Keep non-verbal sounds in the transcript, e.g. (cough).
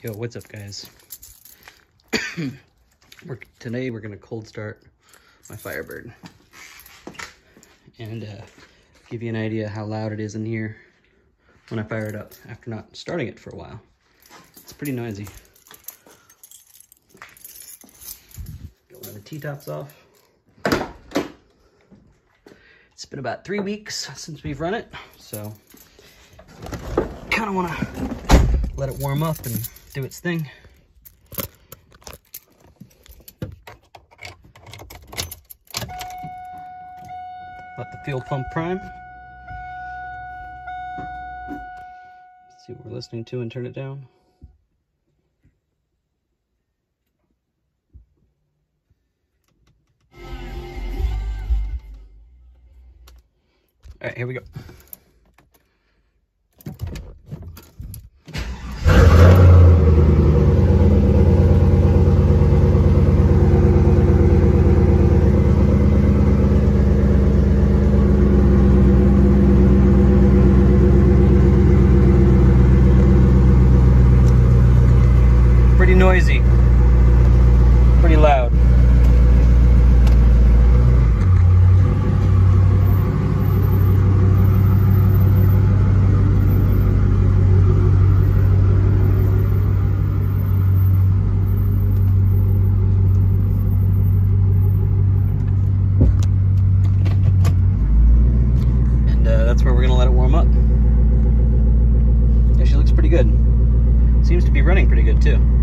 Yo, what's up guys? (coughs) we're, today we're gonna cold start my Firebird. And uh, give you an idea how loud it is in here when I fire it up after not starting it for a while. It's pretty noisy. Get one of the T-tops off. It's been about three weeks since we've run it, so kind of want to let it warm up and do its thing. Let the fuel pump prime. see what we're listening to and turn it down. All right, here we go. Noisy, pretty loud. And uh, that's where we're gonna let it warm up. Yeah, she looks pretty good. Seems to be running pretty good too.